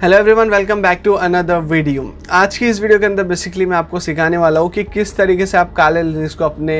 Hello everyone welcome back to another video आज की इस वीडियो के अंदर बेसिकली मैं आपको सिखाने वाला हूँ कि किस तरीके से आप काले लिनक्स को अपने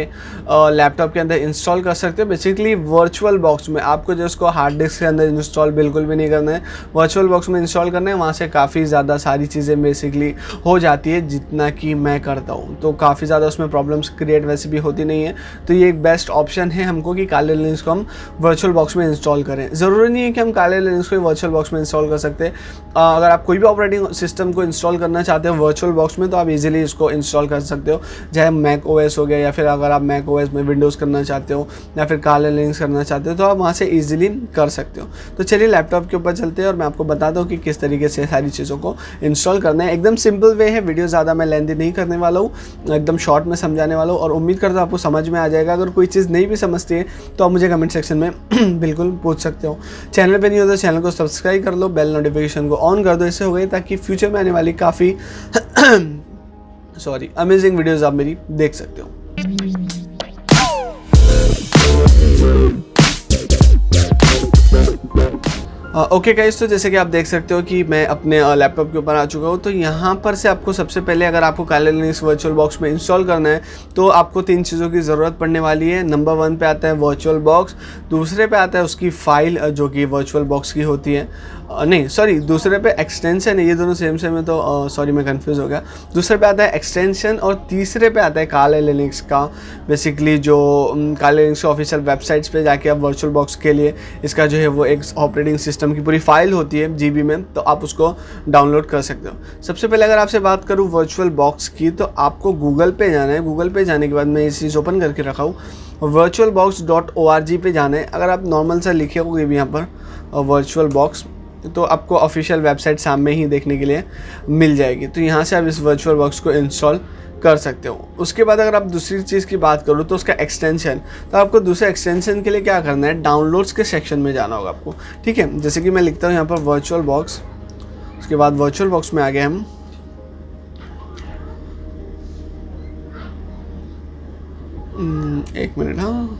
लैपटॉप के अंदर इंस्टॉल कर सकते हो। बेसिकली वर्चुअल बॉक्स में आपको जो उसको हार्ड डिस्क के अंदर इंस्टॉल बिल्कुल भी नहीं करना है। वर्चुअल बॉक्स में इंस्टॉल करना है, वहाँ से काफ़ी ज़्यादा सारी चीज़ें बेसिकली हो जाती है जितना कि मैं करता हूँ। तो काफ़ी ज़्यादा उसमें प्रॉब्लम्स क्रिएट वैसे भी होती नहीं है। तो ये एक बेस्ट ऑप्शन है हमको कि काले लिनक्स को हम वर्चुअल बॉक्स में इंस्टॉल करें। ज़रूरी नहीं है कि हम काले लिनक्स को वर्चुअल बॉक्स में इंस्टॉल कर सकते। हैं अगर आप कोई भी ऑपरेटिंग सिस्टम को इंस्टॉल करना चाहते हो वर्चुअल बॉक्स में तो आप इजीली इसको इंस्टॉल कर सकते हो। चाहे मैक ओएस हो गया या फिर अगर आप मैक ओएस में विंडोज़ करना चाहते हो या फिर काले लिंक्स करना चाहते हो तो आप वहाँ से ईजिली कर सकते हो। तो चलिए लैपटॉप के ऊपर चलते हैं और मैं आपको बता दूँ कि किस तरीके से सारी चीज़ों को इंस्टॉल करना है। एकदम सिंपल वे है वीडियो ज़्यादा मैं लेंदी नहीं करने वाला हूँ, एकदम शॉर्ट में समझाने वाला हूँ और उम्मीद करता हूँ आपको समझ में आ जाएगा। अगर कोई चीज़ नहीं भी समझती है तो आप मुझे कमेंट सेक्शन में बिल्कुल पूछ सकते हो। चैनल पर नहीं होता चैनल को सब्सक्राइब कर लो बेल नोटिफिकेशन को ऑन कर दो, इससे हो गई ताकि फ्यूचर में आने वाली काफ़ी सॉरी अमेजिंग वीडियोज़ आप मेरी देख सकते हो। ओके गाइस तो जैसे कि आप देख सकते हो कि मैं अपने लैपटॉप के ऊपर आ चुका हूँ। तो यहाँ पर से आपको सबसे पहले अगर आपको काले लिनक्स वर्चुअल बॉक्स में इंस्टॉल करना है तो आपको तीन चीज़ों की ज़रूरत पड़ने वाली है। नंबर वन पे आता है वर्चुअल बॉक्स दूसरे पे आता है उसकी फ़ाइल जो कि वर्चुअल बॉक्स की होती है। नहीं सॉरी दूसरे पे एक्सटेंशन है, ये दोनों सेम सेम है तो सॉरी मैं कंफ्यूज हो गया। दूसरे पे आता है एक्सटेंशन और तीसरे पे आता है काले लिनक्स का। बेसिकली जो काले लिनक्स ऑफिशियल वेबसाइट्स पे जाके आप वर्चुअल बॉक्स के लिए, इसका जो है वो एक ऑपरेटिंग सिस्टम की पूरी फ़ाइल होती है जीबी में तो आप उसको डाउनलोड कर सकते हो। सबसे पहले अगर आपसे बात करूँ वर्चुअल बॉक्स की तो आपको गूगल पे जाना है। गूगल पे जाने के बाद मैं ये चीज़ ओपन करके रखा हूँ। Virtual box dot O R G पे जाना है। अगर आप नॉर्मल सा लिखे होगे भी यहाँ पर वर्चुअल बॉक्स तो आपको ऑफिशियल वेबसाइट सामने ही देखने के लिए मिल जाएगी। तो यहाँ से आप इस वर्चुअल बॉक्स को इंस्टॉल कर सकते हो। उसके बाद अगर आप दूसरी चीज़ की बात करो तो उसका एक्सटेंशन तो आपको दूसरे एक्सटेंशन के लिए क्या करना है? डाउनलोड्स के सेक्शन में जाना होगा आपको। ठीक है? जैसे कि मैं लिखता हूँ यहाँ पर वर्चुअल बॉक्स उसके बाद वर्चुअल बॉक्स में आ गए हम हम्म, एक मिनट हाँ।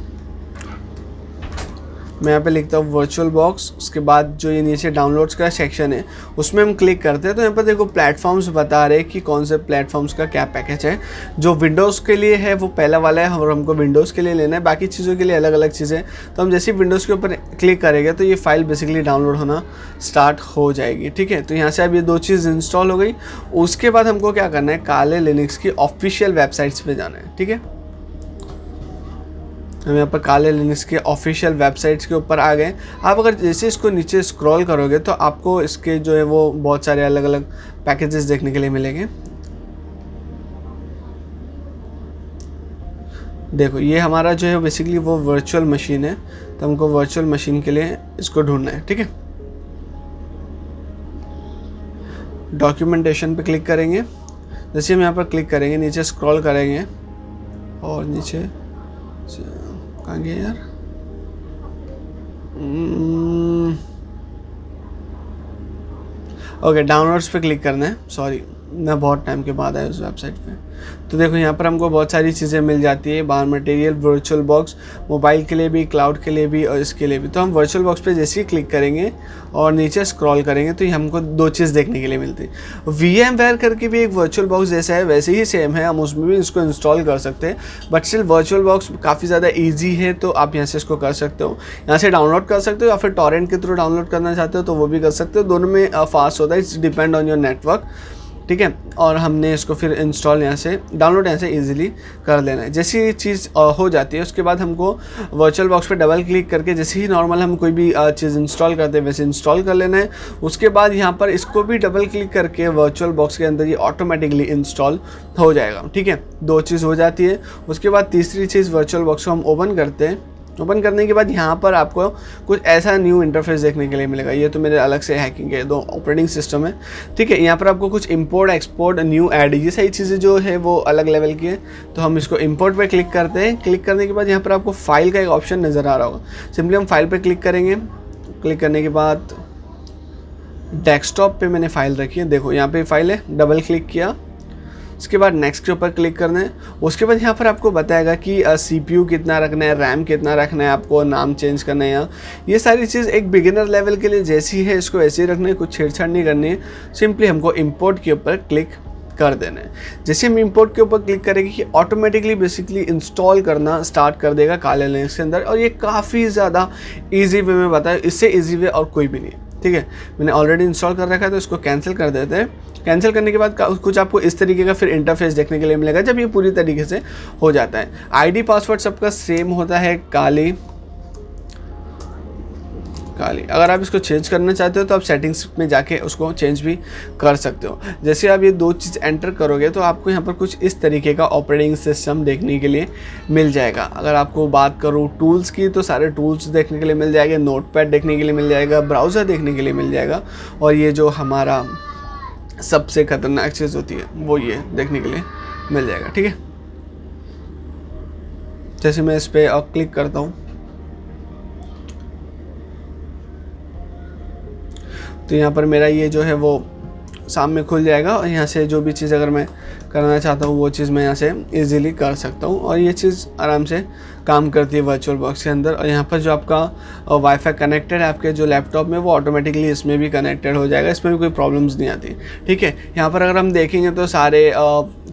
मैं यहाँ पे लिखता हूँ वर्चुअल बॉक्स उसके बाद जो ये नीचे डाउनलोड्स का सेक्शन है, उसमें हम क्लिक करते हैं तो यहाँ पर देखो प्लेटफॉर्म्स बता रहे हैं कि कौन से प्लेटफॉर्म्स का क्या पैकेज है। जो विंडोज़ के लिए है, वो पहला वाला है, और हमको विंडोज़ के लिए लेना है, बाकी चीज़ों के लिए अलग अलग चीज़ें। तो हम जैसे विंडोज़ के ऊपर क्लिक करेंगे तो ये फ़ाइल बेसिकली डाउनलोड होना स्टार्ट हो जाएगी, ठीक है? तो यहाँ से अब ये दो चीज़ इंस्टॉल हो गई। उसके बाद हमको क्या करना है, काले लिनिक्स की ऑफिशियल वेबसाइट्स पर जाना है, ठीक है? हम यहाँ पर काले लिनक्स के ऑफिशियल वेबसाइट्स के ऊपर आ गए। आप अगर जैसे इसको नीचे स्क्रॉल करोगे तो आपको इसके जो है वो बहुत सारे अलग अलग पैकेजेस देखने के लिए मिलेंगे। देखो, ये हमारा जो है बेसिकली वो वर्चुअल मशीन है तो हमको वर्चुअल मशीन के लिए इसको ढूंढना है, ठीक है? डॉक्यूमेंटेशन पे क्लिक करेंगे। जैसे हम यहाँ पर क्लिक करेंगे, नीचे स्क्रॉल करेंगे और नीचे गया यार ओके डाउनलोड्स पे क्लिक करना है. सॉरी मैं बहुत टाइम के बाद आया उस वेबसाइट पे। तो देखो, यहाँ पर हमको बहुत सारी चीज़ें मिल जाती है। बार मटेरियल वर्चुअल बॉक्स मोबाइल के लिए भी क्लाउड के लिए भी और इसके लिए भी। तो हम वर्चुअल बॉक्स पे जैसे ही क्लिक करेंगे और नीचे स्क्रॉल करेंगे तो ये हमको दो चीज़ देखने के लिए मिलती है। वी एम वेयर करके भी एक वर्चुअल बॉक्स जैसा है, वैसे ही सेम है। हम उसमें भी इसको इंस्टॉल कर सकते हैं। बट स्टिल वर्चुअल बॉक्स काफ़ी ज़्यादा ईजी है तो आप यहाँ से इसको कर सकते हो। यहाँ से डाउनलोड कर सकते हो या फिर टॉरेंट के थ्रू डाउनलोड करना चाहते हो तो वो भी कर सकते हो। दोनों में फास्ट होता है। It's depend on your network ठीक है? और हमने इसको फिर इंस्टॉल यहाँ से डाउनलोड यहाँ से इजीली कर लेना है। जैसी चीज़ हो जाती है, उसके बाद हमको वर्चुअल बॉक्स पे डबल क्लिक करके जैसे ही नॉर्मल हम कोई भी चीज़ इंस्टॉल करते हैं, वैसे इंस्टॉल कर लेना है। उसके बाद यहाँ पर इसको भी डबल क्लिक करके वर्चुअल बॉक्स के अंदर ये ऑटोमेटिकली इंस्टॉल हो जाएगा। ठीक है? दो चीज़ हो जाती है। उसके बाद तीसरी चीज़ वर्चुअल बॉक्स को हम ओपन करते हैं। ओपन करने के बाद यहाँ पर आपको कुछ ऐसा न्यू इंटरफेस देखने के लिए मिलेगा। ये तो मेरे अलग से हैकिंग है दो ऑपरेटिंग सिस्टम है। ठीक है, यहाँ पर आपको कुछ इंपोर्ट एक्सपोर्ट न्यू ऐड ये सारी चीज़ें जो है वो अलग लेवल की है। तो हम इसको इंपोर्ट पे क्लिक करते हैं। क्लिक करने के बाद यहाँ पर आपको फ़ाइल का एक ऑप्शन नज़र आ रहा होगा। सिंपली हम फ़ाइल पर क्लिक करेंगे। क्लिक करने के बाद डेस्कटॉप पे मैंने फ़ाइल रखी है। देखो, यहाँ पे फ़ाइल है। डबल क्लिक किया। उसके बाद नेक्स्ट के ऊपर क्लिक करना है। उसके बाद यहाँ पर आपको बताएगा कि सीपीयू कितना रखना है रैम कितना रखना है, आपको नाम चेंज करना है या। ये सारी चीज़ एक बिगिनर लेवल के लिए जैसी है, इसको ऐसे ही रखना है, कुछ छेड़छाड़ नहीं करनी है। सिंपली हमको इम्पोर्ट के ऊपर क्लिक कर देना है। जैसे हम इम्पोर्ट के ऊपर क्लिक करेंगे कि ऑटोमेटिकली बेसिकली इंस्टॉल करना स्टार्ट कर देगा काले लिंक्स के अंदर और ये काफ़ी ज़्यादा ईजी वे में बताया, इससे ईजी वे और कोई भी नहीं है। ठीक है? मैंने ऑलरेडी इंस्टॉल कर रखा है तो इसको कैंसिल कर देते हैं। कैंसिल करने के बाद कुछ आपको इस तरीके का फिर इंटरफेस देखने के लिए मिलेगा, जब ये पूरी तरीके से हो जाता है। आईडी पासवर्ड सबका सेम होता है, काली। काली अगर आप इसको चेंज करना चाहते हो तो आप सेटिंग्स में जाके उसको चेंज भी कर सकते हो। जैसे आप ये दो चीज़ एंटर करोगे तो आपको यहाँ पर कुछ इस तरीके का ऑपरेटिंग सिस्टम देखने के लिए मिल जाएगा। अगर आपको बात करूँ टूल्स की तो सारे टूल्स देखने के लिए मिल जाएँगे नोट देखने के लिए मिल जाएगा ब्राउज़र देखने के लिए मिल जाएगा। और ये जो हमारा सबसे ख़तरनाक चीज़ होती है, वो ये देखने के लिए मिल जाएगा, ठीक है? जैसे मैं इस पर क्लिक करता हूँ। तो यहाँ पर मेरा ये जो है वो सामने खुल जाएगा और यहाँ से जो भी चीज़ अगर मैं करना चाहता हूँ, वो चीज़ मैं यहाँ से इजीली कर सकता हूँ और ये चीज़ आराम से काम करती है वर्चुअल बॉक्स के अंदर और यहाँ पर जो आपका वाईफाई कनेक्टेड है आपके जो लैपटॉप में, वो ऑटोमेटिकली इसमें भी कनेक्टेड हो जाएगा, इसमें भी कोई प्रॉब्लम्स नहीं आती। ठीक है, यहाँ पर अगर हम देखेंगे तो सारे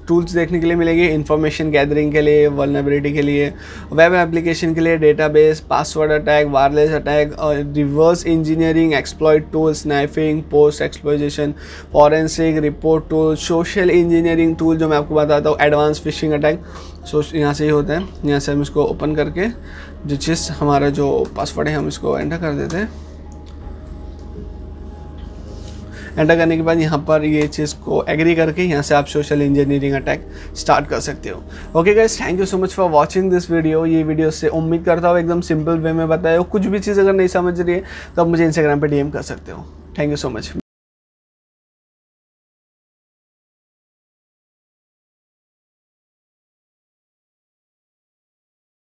टूल्स देखने के लिए मिलेंगे इन्फॉर्मेशन गैदरिंग के लिए वर्नेबिलिटी के लिए वेब एप्लीकेशन के लिए database password attack wireless attack और reverse engineering exploit tool snapping post exploitation forensic report tool social engineering tool जो मैं आपको बताता हूँ एडवांस फिशिंग अटैक सो यहाँ से ही होता है, यहाँ से हम इसको ओपन करके जो चीज़ हमारा जो पासवर्ड है, हम इसको एंटर कर देते हैं। एंटर करने के बाद यहाँ पर ये चीज़ को एग्री करके यहाँ से आप सोशल इंजीनियरिंग अटैक स्टार्ट कर सकते हो। Okay guys thank you so much for watching this video ये वीडियो से उम्मीद करता हूँ एकदम सिंपल वे में बताया कुछ भी चीज़ अगर नहीं समझ रही है तो आप मुझे इंस्टाग्राम पर डीएम कर सकते हो। Thank you so much